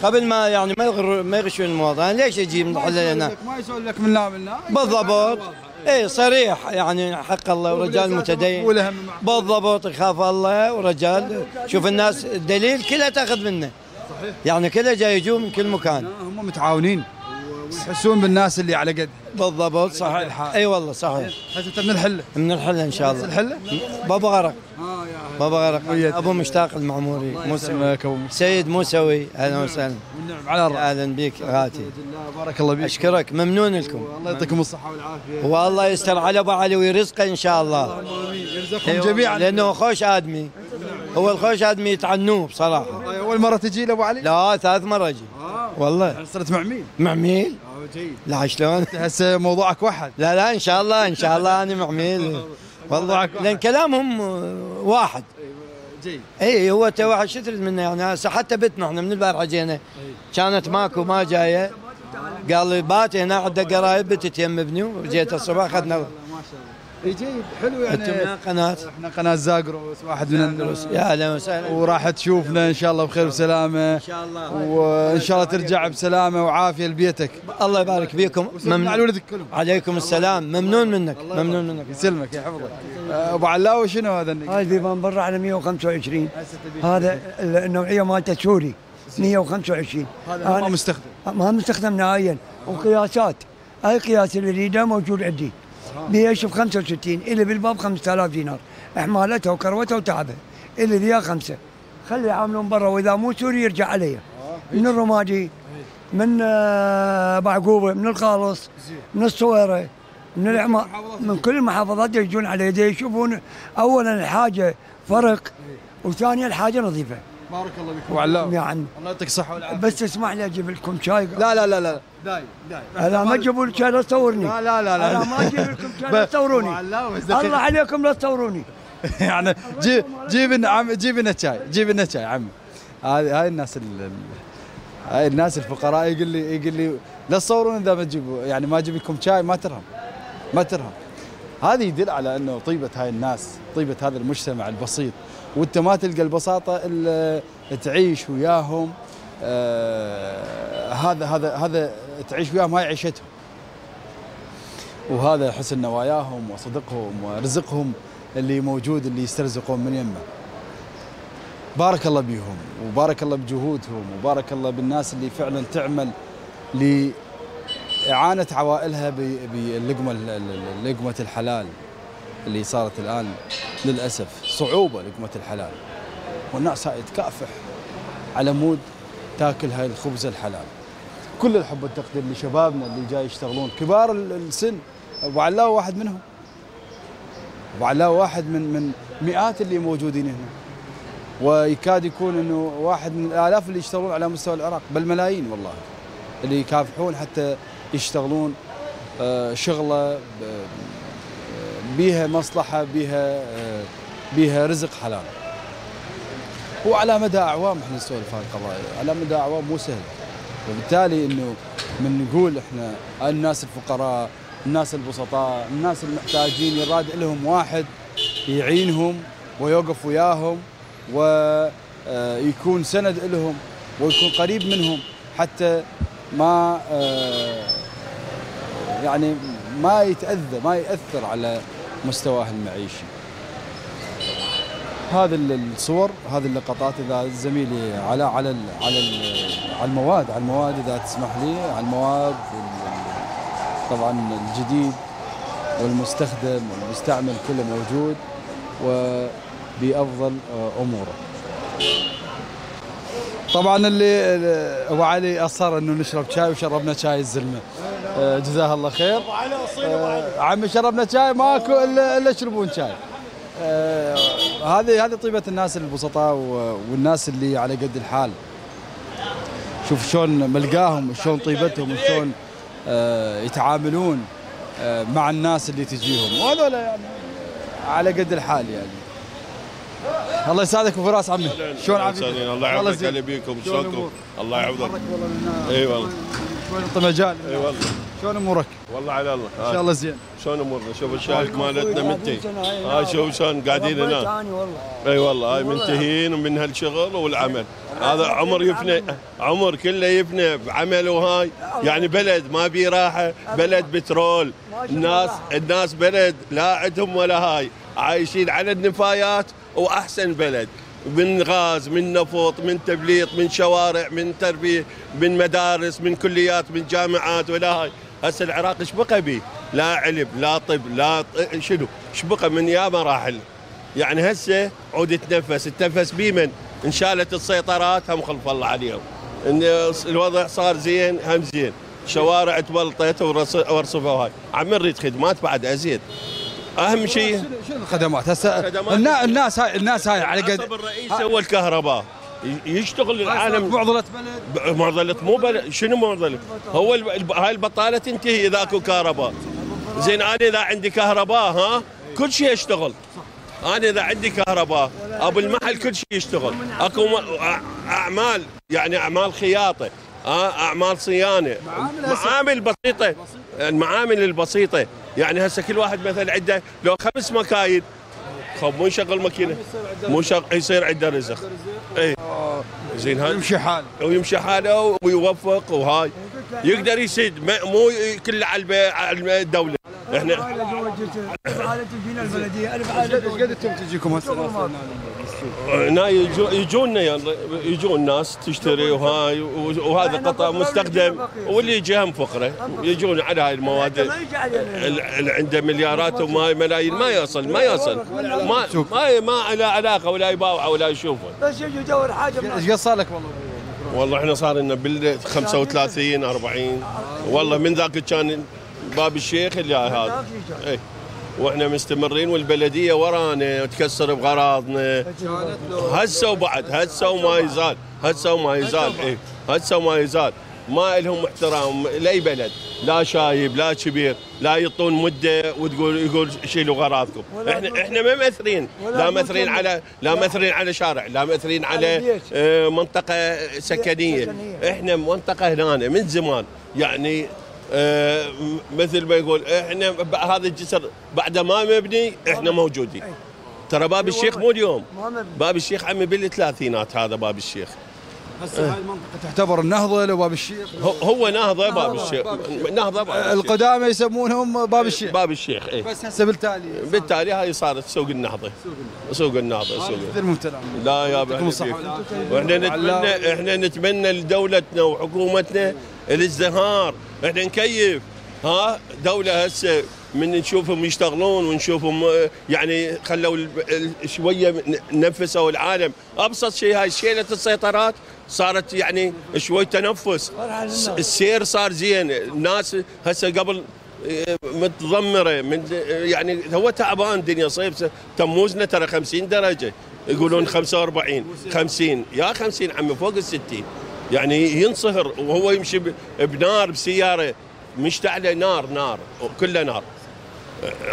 قبل ما يعني ما يغر ما يغشون المواطن ليش أجيب من الحله هنا ما يسولك لك من لا من لا بالضبط اي صريح. يعني حق الله ورجال متدين. بالضبط يخاف الله ورجال. شوف الناس الدليل كلها تاخذ منه. صحيح. يعني كلها جاي يجون من كل مكان. هم متعاونين. ويحسون بالناس اللي على قد. بالضبط. صحيح. اي والله صحيح. هسه انت من الحلة. من الحلة إن شاء الله. الحلة؟ بابا غرق. آه يا بابا غرق. أبو مشتاق المعموري. مسلم سيد موسوي أهلا وسهلا. والنعم على الرأس. أهلا بك غاتي. بارك الله فيك. أشكرك. ممنون لكم. الله يعطيكم الصحة والعافية. والله يستر على ابو علي ويرزقه إن شاء الله. يرزقكم أيوة، جميعا. لأنه خوش آدمي. هو الخوش آدمي يتعنوه بصراحة. أول مرة تجي لأبو علي؟ لا ثلاث مرة أجي. والله. صرت مع مين؟ مع مين؟ آه جيد. لا شلون؟ هسه موضوعك وحد لا لا إن شاء الله إن شاء الله أنا مع مين والله لأن كلامهم واحد. جيد. اي هو تو واحد شو تريد منه؟ يعني هسه حتى بيتنا إحنا من البارحة جينا. كانت ماكو ما جاية. قال لي بات هنا عنده قرايب بتت يم ابني وجيت الصبح أخذنا جيد حلو أنتم يعني من قناة؟ إحنا قناة زاجروس واحد من الدروس يا أهلا وسهلا. وراح تشوفنا إن شاء الله بخير وسلامة. إن شاء الله. وإن شاء الله ترجع بسلامة وعافية لبيتك. الله يبارك فيكم. ممنون على ولدك كلهم. عليكم السلام. ممنون منك. ممنون منك. يسلمك يحفظك آه، أبو علاوي شنو هذا النقل؟ هاي البيبان برا على 125 هذا النوعية مالته سوري. 125 هذا ما مستخدم. ما مستخدم نهائيا. وقياسات. أي قياس اللي يريده موجود عندي. بيش ب 65 اللي بالباب 5000 دينار. احمالتها وكروتها وتعبها اللي ذيها خمسة. خلي يعاملون برا وإذا مو سوري يرجع علي. من الرمادي من آه، بعقوبة من الخالص من الصويرة من العما من كل المحافظات يجون على يدي يشوفون اولا الحاجة فرق وثانيا الحاجة نظيفة. بارك الله ابو علاوي يعني الله يعطيك الصحة والعافية. بس اسمح لي أجيب لكم شاي. لا لا لا لا. دايم دايم. أنا ما تجيبوا لي شاي لا تصورني. لا لا لا لا. أنا ما أجيب لكم شاي لا تصوروني. الله. عليكم لا تصوروني. يعني جيب جيب لنا عم جيب لنا شاي جيب لنا شاي عمي. هذه هاي الناس ال ال- هاي الناس الفقراء يقول لي يقول لي لا تصورون إذا ما تجيبوا يعني ما أجيب لكم شاي ما ترهم ما ترهم. هذا يدل على إنه طيبة هاي الناس طيبة هذا المجتمع البسيط. وانت ما تلقى البساطة إلا تعيش وياهم. آه هذا هذا هذا تعيش وياهم هاي عيشتهم. وهذا حسن نواياهم وصدقهم ورزقهم اللي موجود اللي يسترزقون من يمه. بارك الله بيهم وبارك الله بجهودهم وبارك الله بالناس اللي فعلا تعمل لإعانة عوائلها ب- باللقمة ال- ال- لقمة الحلال. اللي صارت الآن للأسف صعوبة لقمة الحلال. والناس هاي تكافح على مود تاكل هاي الخبز الحلال. كل الحب والتقدير لشبابنا اللي جاي يشتغلون كبار ال- السن ابو علاوي واحد منهم. ابو علاوي واحد من من مئات اللي موجودين هنا. ويكاد يكون إنه واحد من الآلاف اللي يشتغلون على مستوى العراق بل ملايين والله اللي يكافحون حتى يشتغلون آه، شغلة ب- بيها مصلحة بيها آه، بيها رزق حلال. وعلى مدى أعوام إحنا نسولف هاي القضايا. على مدى أعوام مو سهل. وبالتالي إنه من نقول إحنا الناس الفقراء الناس البسطاء الناس المحتاجين يراد لهم واحد يعينهم ويوقف وياهم ويكون سند لهم ويكون قريب منهم. حتى ما آه، يعني ما يتأذى ما يأثر على مستواه المعيشي هذه الصور هذه اللقطات إذا زميلي على على على على المواد على المواد إذا تسمح لي على المواد ال- طبعا الجديد والمستخدم والمستعمل كله موجود وبأفضل أموره. طبعا اللي أبو علي أصر إنه نشرب شاي وشربنا شاي الزلمة جزاه الله خير. آه، عمي شربنا شاي ماكو الا إلا يشربون شاي آه، هذه هذه طيبة الناس البسطاء والناس اللي على قد الحال. شوف شلون ملقاهم وشلون طيبتهم وشلون آه، يتعاملون آه، مع الناس اللي تجيهم. وهذول يعني على قد الحال يعني. الله يسعدك أبو فراس عمي. شلون عافيتك؟ الله زين. هلا بيكم شلون شلونكم؟ الله يعوضك إي والله. شوي نعطي مجال؟ إي والله. شلون أمورك؟ والله على الله. إن شاء الله زين. شلون أمورنا؟ شوف الشايك مالتنا منتهي. ها شوف شلون قاعدين هنا والله. إي والله هاي منتهين من هالشغل والعمل. هذا عمر يفنى عمر كله يفنى بعمل وهاي. يعني بلد ما بي راحة بلد بترول. الناس الناس بلد لا عندهم ولا هاي. عايشين على النفايات وأحسن بلد. من غاز من نفط من تبليط من شوارع من تربية من مدارس من كليات من جامعات ولا هاي. هسه العراق إيش بقى بيه لا علم لا طب لا شنو؟ إيش بقى من يا مراحل؟ يعني هسه عود يتنفس التنفس بيمن إن شالت السيطرات هم خلف الله عليهم. إن الوضع صار زين هم زين. شوارع تبلطت ورص- ورصفوا هاي عم نريد خدمات بعد أزيد. أهم شيء شنو الخدمات هسه. النا- الناس هاي الناس هاي على قد الرئيس هو الكهرباء يشتغل العالم معضلة بلد معضلة مو بل... شنو معضلة؟ هو الب... هاي البطالة تنتهي اذا اكو كهرباء. زين أنا إذا عندي كهرباء ها كل شيء يشتغل. أنا إذا عندي كهرباء أبو المحل كل شيء يشتغل. أكو أعمال يعني أعمال خياطة ها أعمال صيانة معامل بسيطة المعامل البسيطة يعني هسه كل واحد مثلا عنده لو خمس مكاين. خب مو يشغل ماكينة. مو شغ... يصير عنده رزق. اي زين هاي يمشي حال ويمشي حاله ويوفق وهاي. يقدر يسد ما- مو كله على الدولة. إحنا عائلة تجينا البلدية. ألف إيش قد تجيكم هسه هنا يجو يجونا يجون ناس تشتري وهاي وهذا قطع مستخدم. واللي يجي هم فقره يجون على هاي المواد. اللي عنده مليارات وما ملايين. ما يصل ما يصل. ما ما ما له علاقة ولا يباوعه ولا يشوفه بس يجي يدور حاجة من إيش قد صار لك والله؟ والله إحنا صار لنا بال 35 40 والله من ذاك كان باب الشيخ اللي هذا. اي وإحنا مستمرين والبلدية ورانا تكسر بغراضنا. هسه وبعد هسه وما يزال هسه وما يزال اي هسه وما يزال. ما لهم احترام لأي بلد. لا شايب لا كبير لا يعطون مدة وتقول يقول شيلوا غراضكم إحنا إحنا ما مأثرين. لا مأثرين على لا مأثرين على شارع لا مأثرين على. آه، منطقة سكنية. إحنا منطقة هنا من زمان. يعني آه، مثل ما يقول إحنا هذا الجسر بعد ما مبني إحنا موجودين. ترى باب الشيخ مو اليوم. باب الشيخ عمي بالثلاثينات هذا باب الشيخ. هسه هاي المنطقة تعتبر النهضة لو باب الشيخ. هو- نهضة باب الشيخ. نهضة باب الشيخ. القدامى يسمونهم باب الشيخ. باب الشيخ اي بس هسه بالتالي بالتالي هاي صارت سوق النهضة. سوق النهضة. سوق ممتنع لا يا. وإحنا نتمنى إحنا نتمنى لدولتنا وحكومتنا الازدهار. إحنا نكيف. ها؟ دولة هسه من نشوفهم يشتغلون ونشوفهم يعني خلوا شوية نفسوا العالم. أبسط شيء هاي شيلة السيطرات صارت يعني شوي تنفس. السير صار زين. الناس هسه قبل متضمره من يعني هو تعبان الدنيا صيف تموزنا ترى 50 درجة. يقولون 45 50 يا 50 عمي فوق ال 60 يعني ينصهر. وهو يمشي بنار بسيارة. مشتعله نار نار. كله نار.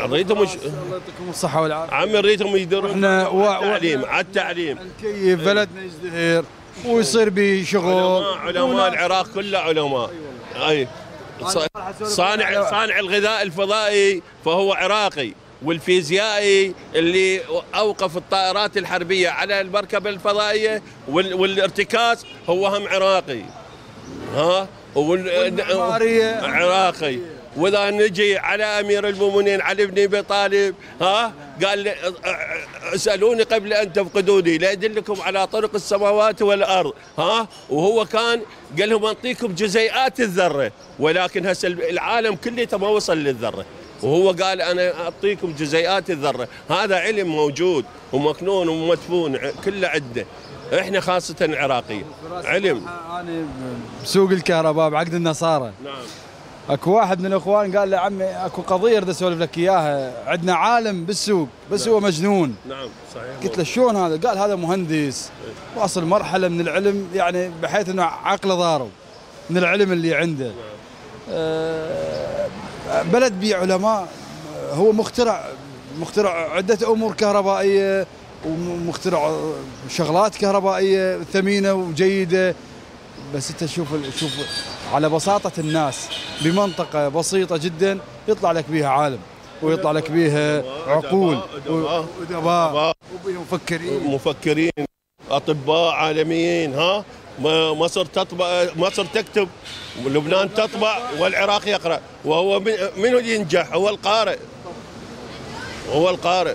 اريدهم مش... الله يعطيكم الصحة والعافية. عمي اريدهم يدورون إحنا و- على التعليم على التعليم. كيف بلدنا يزدهر ويصير به شغل. علماء علماء العراق كله علماء. أي. ص- صانع صانع الغذاء الفضائي فهو عراقي والفيزيائي اللي أوقف الطائرات الحربية على المركبه الفضائية وال- والارتكاز هو هم عراقي. ها؟ وال- والمعمارية. عراقي. وإذا نجي على أمير المؤمنين علي بن أبي طالب ها؟ قال اسألوني قبل أن تفقدوني لادلكم على طرق السماوات والأرض ها؟ وهو كان قال لهم انطيكم جزيئات الذرة ولكن هسه العالم كله ما وصل للذرة. وهو قال أنا أعطيكم جزيئات الذرة. هذا علم موجود ومكنون ومدفون كله عنده. إحنا خاصة العراقيه علم. أنا بسوق الكهرباء بعقد النصارى. نعم. اكو واحد من الاخوان قال لي عمي اكو قضية اريد اسولف لك إياها. عندنا عالم بالسوق بس هو مجنون. نعم صحيح. قلت له شلون هذا؟ قال هذا مهندس واصل مرحلة من العلم يعني بحيث إنه عقله ضارب من العلم اللي عنده. آه، بلد بيه علماء. هو مخترع مخترع عدة أمور كهربائية ومخترع شغلات كهربائية ثمينة وجيدة. بس أنت شوف شوف على بساطة الناس بمنطقة بسيطة جدا يطلع لك بيها عالم ويطلع لك بيها عقول. وادباء وبيها مفكرين أطباء عالميين ها؟ مصر تطبع مصر تكتب ولبنان تطبع والعراق يقرأ. وهو من ينجح؟ هو القارئ. هو القارئ.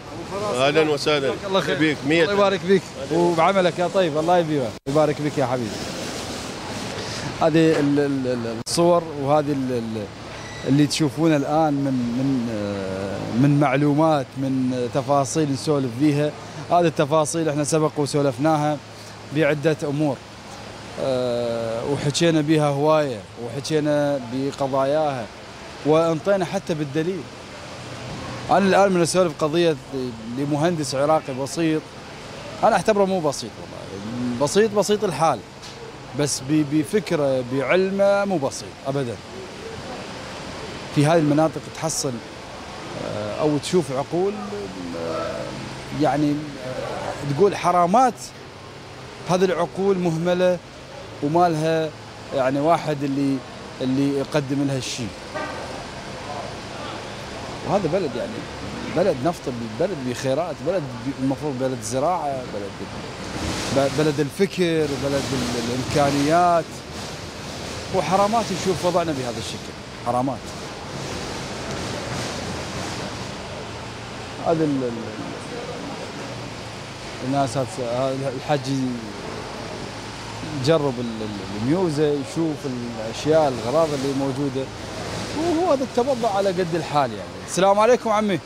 أهلا وسهلا. الله بيك الله يبارك فيك. وبعملك يا طيب الله يبيك. يبارك فيك يا حبيبي. هذه ال- ال- ال- الصور وهذه ال- ال- اللي تشوفونه الآن من من آه، من معلومات من تفاصيل نسولف فيها. هذه التفاصيل إحنا سبق وسولفناها بعدة أمور. آه، وحكينا بها هواية وحكينا بقضاياها وأنطينا حتى بالدليل. أنا الآن من أسولف قضية لمهندس عراقي بسيط. أنا أعتبره مو بسيط والله. بسيط بسيط الحال. بس بفكره بعلمه مو بسيط ابدا. في هذه المناطق تحصل آه، أو تشوف عقول آه، يعني آه، تقول حرامات. هذه العقول مهملة وما لها يعني واحد اللي اللي يقدم لها الشيء. وهذا بلد يعني بلد نفط بلد بخيرات بلد المفروض بلد زراعة بلد بلد الفكر بلد ال- الإمكانيات. وحرامات نشوف وضعنا بهذا الشكل. حرامات. هذا ال- ال- الناس الحج يجرب ال- ال- الميوزة يشوف الأشياء الأغراض اللي موجودة. وهو هذا التبضع على قد الحال يعني. السلام عليكم عمي.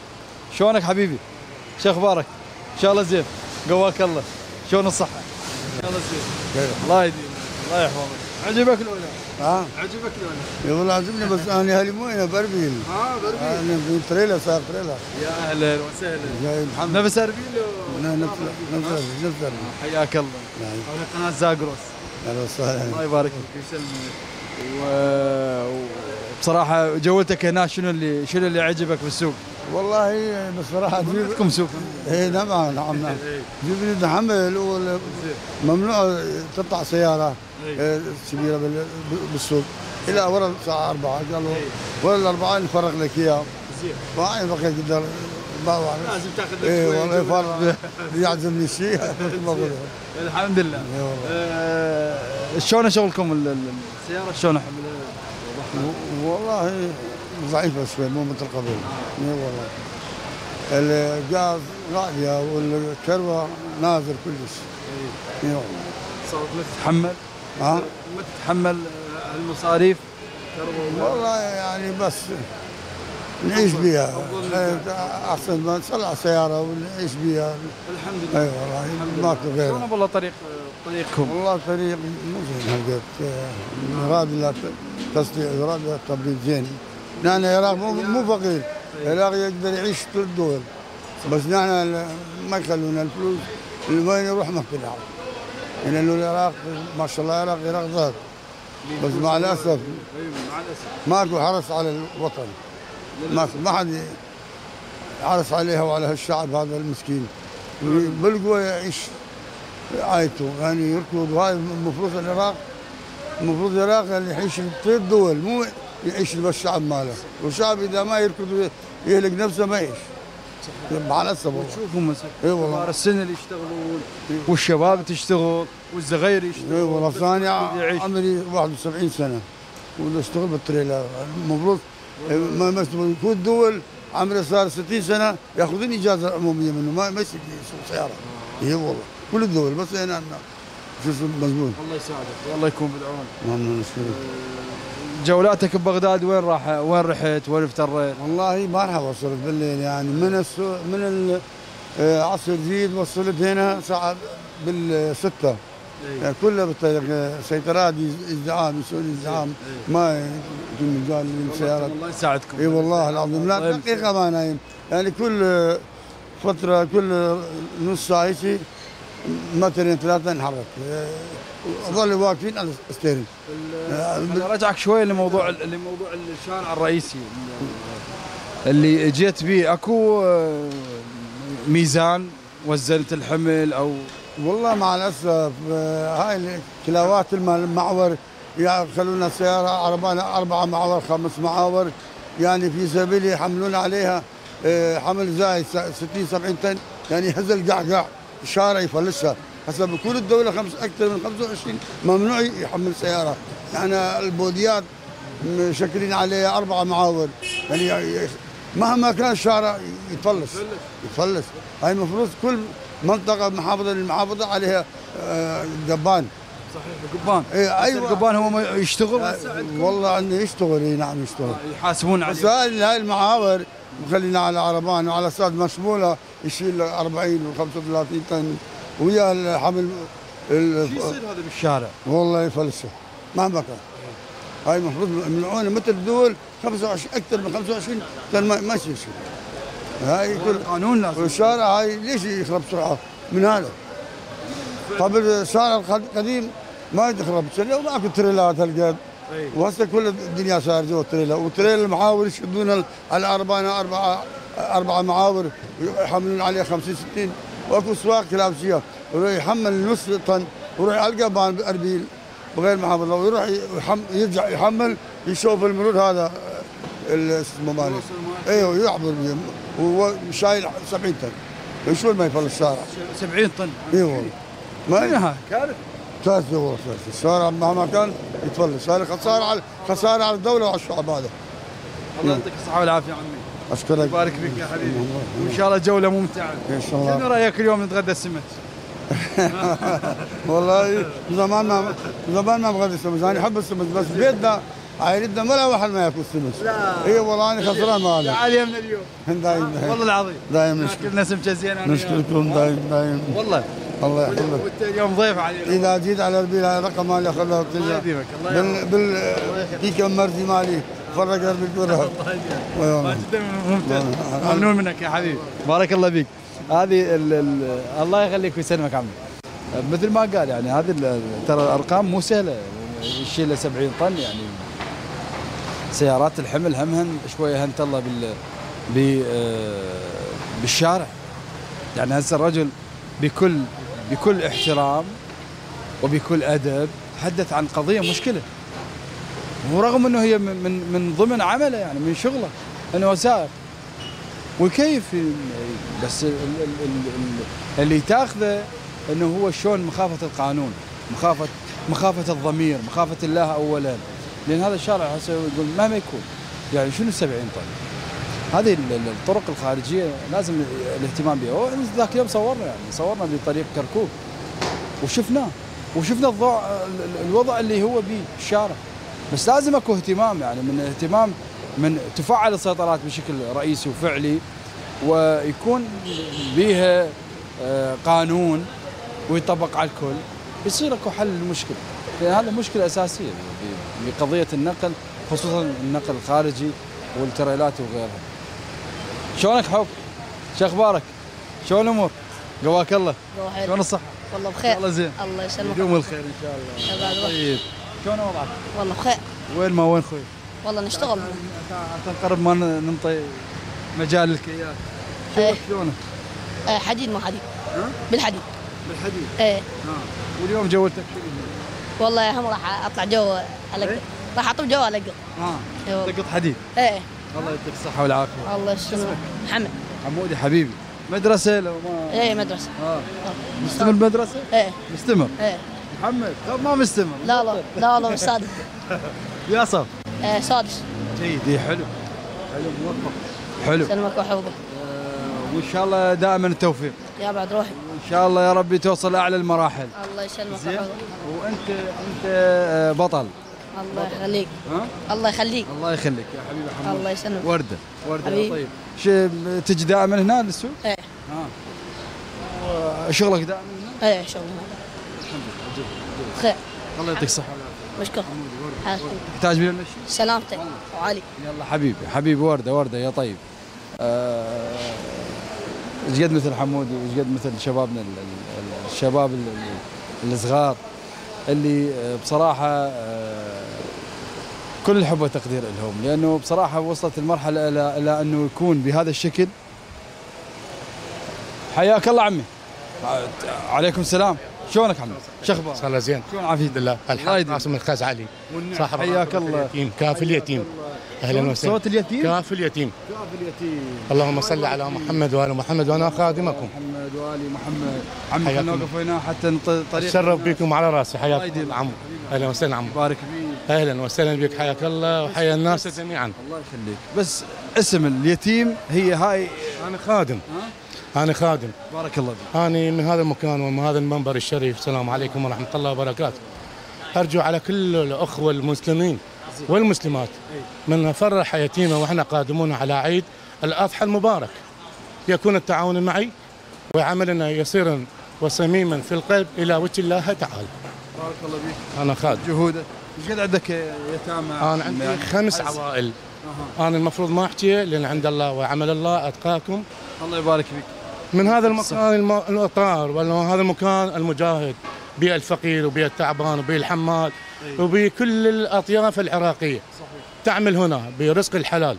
شلونك حبيبي؟ شو أخبارك إن شاء الله زين. قواك الله. شلون الصحة؟ إن شاء الله زين. الله يديمك الله يحفظك. عجبك الأولى؟ ها؟ عجبك الأولى؟ يا والله عجبني بس أنا أهلي مو هنا بربيل. آه بربيل. أنا تريلا ساق تريلا. يا أهلا وسهلا. جاي محمد. نفس اربيل نفس نفس نفس حياك الله. نعم. هذا قناة زاغروس. أهلا وسهلا. الله يبارك فيك. يسلمك و... وبصراحه جولتك هنا شنو اللي شنو اللي عجبك بالسوق؟ والله بصراحة جيب عندكم سوق اي نعم نعم نعم. جيب لي حمل وال- ممنوع تطلع سيارة آه، كبيرة بال- بالسوق. إلى ورا الساعة 4 قالوا ورا الأربعة نفرغ لك اياه ما بقيت قدر لازم تاخذ اي والله فرق يعزمني المفروض الحمد لله. آه، شلون شغلكم ال- ال- السياره شلون والله ضعيفة شوي مو مثل قبل. اي والله. الغاز غالية والكروة نازل كلش. اي والله. صارت لك تتحمل ها؟ ما تتحمل آه، المصاريف والله يعني بس نعيش بيها. أحسن ما نصلح سيارة ونعيش بيها. الحمد اي لله والله ماكو شلون غيره والله طريق طريقكم؟ والله طريق مو زين هلقيت اراد لا تصليح لا تبريد زين. نحن العراق مو مو فقير. العراق يقدر يعيش في الدول. بس نحن ما يخلونا الفلوس. اللي وين يروح ما في العراق لأنه العراق ما شاء الله العراق عراق ذات. بس مع الأسف ماكو حرص على الوطن. ما ما حد حرص عليها وعلى هالشعب هذا المسكين. بالقوة يعيش عايته يعني يركض وهاي المفروض العراق المفروض العراق اللي يعيش في الدول. مو يعيش الشعب ماله. والشعب إذا ما يركض يهلك نفسه ما يعيش. والله شوفوا مثلا. إي والله. كبار السن اللي يشتغلون. والشباب تشتغل. والصغير إي يشتغل والله ثاني. عمري 71 سنة. ولا اشتغل بالتريلا. المفروض ما يكون الدول عمري صار 60 سنة يأخذون إجازة عمومية منه. ما ما يسوق سيارة. إي والله. كل الدول. بس هنا عندنا شو اسمه مزبوط. الله يساعدك. والله يكون بالعون. اللهم نشكرك جولاتك ببغداد وين راح وين رحت؟ وين افتريت؟ والله ما راح وصلت بالليل يعني. من السو من آه، عصر جديد وصلت هنا ساعة بالستة. يعني كلها بالطريق سيطرات ازدحام يسوي ازدحام ما يكون مجال للسيارات الله يساعدكم. إي والله العظيم. لا. دقيقة ما نايم. يعني كل فترة كل نص ساعة شيء مترين ثلاثة نحرك آه، ظل واقفين على ال steering رجعك شوي لموضوع لموضوع الشارع الرئيسي. اللي جيت به أكو آه، ميزان وزنت الحمل أو والله مع الأسف آه، هاي الكلاوات المعور يخلونا سيارة عربانه أربعة معور خمس معاور. يعني في سبيل يحملون عليها آه، حمل زايد س- 60 70 طن. يعني يهز القعقع الشارع يفلسها. هسه بكل الدولة خمس أكثر من 25 ممنوع يحمل سيارة. يعني البوديات مشكلين عليها أربعة معاور يعني مهما كان الشارع يتفلس. يتفلس. هاي المفروض كل منطقة محافظة للمحافظة عليها آه، قبان صحيح قبان اي أيوه. القبان هو ما يشتغل آه، والله انه يشتغل إي نعم يشتغل يحاسبون بس عليه هاي هاي المعاور مخلينا على عربان وعلى أساس مشمولة يشيل 40 و35 طن. ويا الحمل ال- شو يصير هذا بالشارع؟ والله يفلسه مهما كان هاي المفروض يمنعونه مثل الدول 25 أكثر من 25 طن ما ما يصير شيء هاي كل قانون لازم. والشارع هاي ليش يخرب بسرعة؟ من هذا. قبل الشارع القديم ما يخرب بسرعة وماكو تريلات هالقد. وهسه كل الدنيا صار جو تريلا. وتريلا المعاور يشدون ال- الاربعه اربعه أربعة معاور يحملون عليه 50 60 وأكو سواق كلابسيه يروح يحمل نص طن ويروح على القبان باربيل بغير محافظة ويروح يرجع يحمل يشوف المرور هذا اسمه مالي إيوه يعبر بيه وهو شايل 70 طن. شو ما يفل الشارع؟ 70 طن. اي والله ما منها كارثة. ثلاثة والله ثلاثة الشارع مهما كان يتفلس هذه خسارة على خسارة على الدولة وعلى الشعب هذا. الله يعطيك الصحة والعافية عمي. أشكرك. يبارك فيك يا حبيبي. وإن شاء الله جولة ممتعة. إن شاء الله. شنو رأيك اليوم نتغدى السمك؟ والله زمان ما زمان ما بغيت السمك. أنا أحب السمك بس بيتنا عائلتنا ولا واحد ما يأكل سمك لا. إي والله أنا خسران معنا تعال يمنا اليوم. دايم والله العظيم. دايم نشكر. ناكلنا سمكه زين أنا نشكركم دايم دايم. والله. الله يحفظك. وانت اليوم ضيف علينا إذا جيت على البيل هاي رقم مالي خلاه الله يديمك الله بال بال ديك مرزي مالي. قلبي الكره ما جدا ممتاز. ممنون منك يا حبيبي. بارك الله فيك. هذه ال ال الله يخليك ويسلمك عمي مثل ما قال يعني هذه ترى الأرقام مو سهلة. يشيل 70 طن يعني. سيارات الحمل همهن شوية هنت الله بال ب- آه، بالشارع. يعني هسه الرجل بكل بكل احترام وبكل أدب تحدث عن قضية مشكلة. ورغم إنه هي من من, من ضمن عمله يعني من شغله إنه سائق وكيف بس ال ال ال ال اللي تاخذه إنه هو شلون مخافة القانون مخافه مخافة الضمير مخافة الله اولا. لأن هذا الشارع هسه يقول مهما يكون. يعني شنو 70 طن هذه ال- ال- الطرق الخارجية لازم الاهتمام بها. ذاك اليوم صورنا يعني صورنا بطريق كركوك. وشفناه. وشفنا الضوء ال- ال- الوضع اللي هو به الشارع. بس لازم اكو اهتمام يعني من اهتمام من تفعل السيطرات بشكل رئيسي وفعلي ويكون بها آه، قانون ويطبق على الكل يصير اكو حل للمشكلة لأن هذا مشكلة أساسية بقضية النقل خصوصا النقل الخارجي والتريلات وغيرها شلونك حب؟ شو أخبارك؟ شلون الأمور؟ قواك الله شلون الصحة؟ والله بخير الله زين الله يسلمك يدوم الخير إن شاء الله. طيب شلون وضعك؟ والله بخير. وين ما وين خوي؟ والله نشتغل. نقرب ما ن- ننطي مجال الكيات إيه. شلونك؟ آه، حديد ما حديد. بالحديد. بالحديد؟ إيه. واليوم جولتك والله هم راح أطلع جو ألقط. راح اطلع جو ألقط. آه. إيه والله. تقط حديد؟ إيه. الله يعطيك الصحة والعافية. الله يسلمك. محمد. حمودي حبيبي. مدرسة لو ما إيه مدرسة. آه. مستمر مدرسة؟ إيه. مستمر. إيه. محمد. طب ما مستمر. لا لا لا والله مش سادس يا صف آه سادس جيد. إيه، حلو. حلو موفق. حلو. سلمك وحفظك. وإن شاء الله دائما التوفيق. يا بعد روحي. ان شاء الله يا ربي توصل أعلى المراحل. الله يسلمك وحفظك. وأنت أنت آه، بطل. الله يخليك. ها؟ الله يخليك. الله يخليك يا حبيبي حمود الله يسلمك. وردة. وردة. طيب. تجي دائما هنا للسوق؟ إيه. ها. شغلك دائما هنا؟ إيه شغل خير الله يعطيك الصحة مشكور. تحتاج من المشي؟ سلامتك. وعلي. يلا حبيبي حبيبي وردة وردة يا طيب. آه، إيش قد مثل حمود وايش قد مثل شبابنا ال- ال- ال- الشباب ال- ال- الصغار؟ اللي آه، بصراحة آه، كل الحب والتقدير لهم لأنه بصراحة وصلت المرحلة إلى إلى أنه يكون بهذا الشكل. حياك الله عمي. عليكم السلام. شلونك عمي؟ شو أخبارك؟ صار له زين. شلون عافيتك؟ الحمد لله. الله يديم. قاسم الخاز علي. صاحب حياك الله. اليتيم. كاف اليتيم. أهلا وسهلا. صوت اليتيم؟ كاف اليتيم. كاف اليتيم. اللهم صل على محمد وآل محمد وأنا خادمكم. محمد والي محمد. خلينا نوقف هنا حتى طريق اتشرف بكم على رأسي. الله يديمك. الله. عمو. أهلا وسهلا عمو. بارك فيك. أهلا وسهلا بك. حياك الله. وحيا الناس جميعا. الله يخليك. بس اسم اليتيم هي هاي. أنا خادم. أنا خادم. بارك الله فيك. أنا من هذا المكان ومن هذا المنبر الشريف. السلام عليكم ورحمة الله وبركاته. أرجو على كل الأخوة المسلمين والمسلمات من نفرح يتيمة وإحنا قادمون على عيد الأضحى المبارك. يكون التعاون معي وعملنا يسيرا وصميما في القلب إلى وجه الله تعالى. بارك الله فيك. أنا خادم. جهودك. إيش قد عندك يتامى؟ أنا عندي يعني خمس عوائل. أها. أنا المفروض ما أحكي لأن عند الله وعمل الله أتقاكم. الله يبارك فيك. من هذا المكان الم- الإطار ولا هذا المكان المجاهد بيئة الفقير وبيئة التعبان وبيئة الحمال وبكل الأطياف العراقية. تعمل هنا برزق الحلال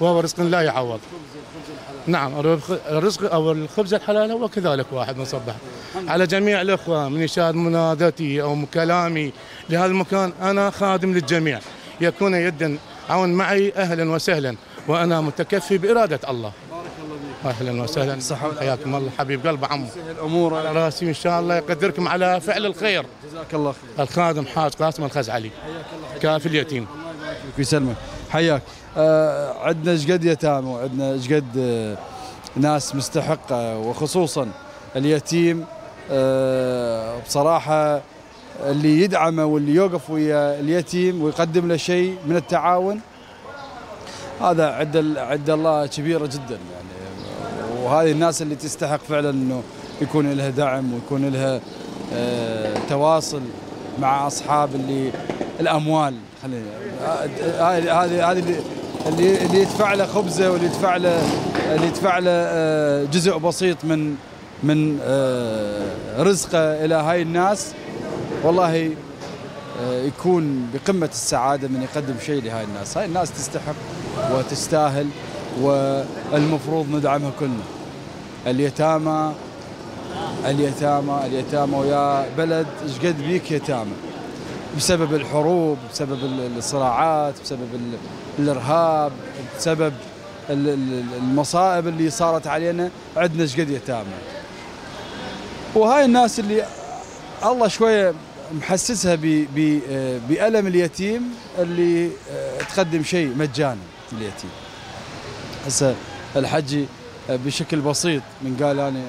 وهو رزق لا يعوض. نعم الرزق- أو الخبز الحلال هو كذلك واحد مصبح على جميع الأخوة من يشاهد منادتي أو كلامي لهذا المكان أنا خادم للجميع. يكون يدا عون معي أهلا وسهلا وأنا متكفي بإرادة الله. أهلا وسهلا. حياكم الله حبيب قلب عمو. الأمور. على رأسي إن شاء الله يقدركم على فعل الخير. جزاك الله خير. الخادم حاج قاسم الخزعلي. كاف اليتيم. ويسلمك. حياك. آه عندنا إيش قد يتامى وعندنا إيش قد آه ناس مستحقة وخصوصا اليتيم. آه بصراحة اللي يدعمه واللي يوقف ويا اليتيم ويقدم له شيء من التعاون هذا عند عند الله كبيرة جدا يعني. وهذه الناس اللي تستحق فعلا إنه يكون لها دعم ويكون لها آه، تواصل مع أصحاب اللي الأموال. خلينا هذه هذه هذه اللي اللي يدفع له خبزة واللي يدفع له اللي يدفع له آه، جزء بسيط من من آه، رزقه إلى هاي الناس. والله آه، يكون بقمة السعادة من يقدم شيء لهاي الناس. هاي الناس تستحق وتستاهل والمفروض ندعمها كلنا. اليتامى اليتامى اليتامى ويا بلد إيش قد بيك يتامى؟ بسبب الحروب بسبب ال- الصراعات بسبب ال- الإرهاب بسبب ال- ال- المصائب اللي صارت علينا عندنا إيش قد يتامى؟ وهاي الناس اللي الله شوية محسسها آه، بألم اليتيم اللي آه، تقدم شيء مجانا لليتيم. هسه الحجي آه، بشكل بسيط من قال أنا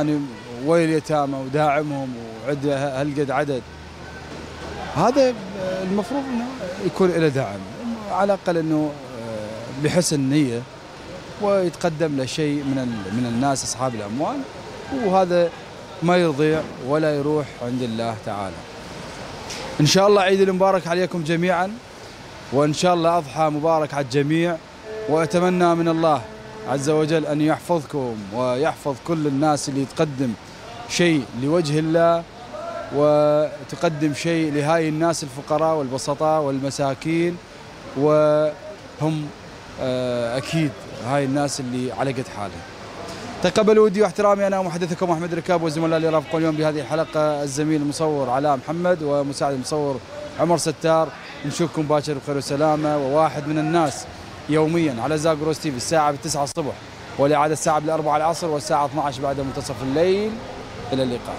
أنا ويا اليتامى وداعمهم وعندي هالقد عدد. هذا المفروض إنه يكون له دعم على الأقل إنه بحسن نية ويتقدم له شيء من من الناس أصحاب الأموال. وهذا ما يضيع ولا يروح عند الله تعالى. إن شاء الله عيد المبارك عليكم جميعا وإن شاء الله أضحى مبارك على الجميع وأتمنى من الله عز وجل أن يحفظكم ويحفظ كل الناس اللي تقدم شيء لوجه الله وتقدم شيء لهاي الناس الفقراء والبسطاء والمساكين وهم آه، أكيد هاي الناس اللي على قد حالهم. تقبلوا ودي واحترامي أنا محدثكم أحمد ركاب والزملاء اللي رافقون اليوم بهذه الحلقة الزميل المصور علاء محمد ومساعد المصور عمر ستار. نشوفكم باكر بخير وسلامة وواحد من الناس يوميا على زاغروس تي في الساعة 9 الصبح والإعادة الساعة بالاربعة العصر والساعة 12 بعد منتصف الليل. إلى اللقاء.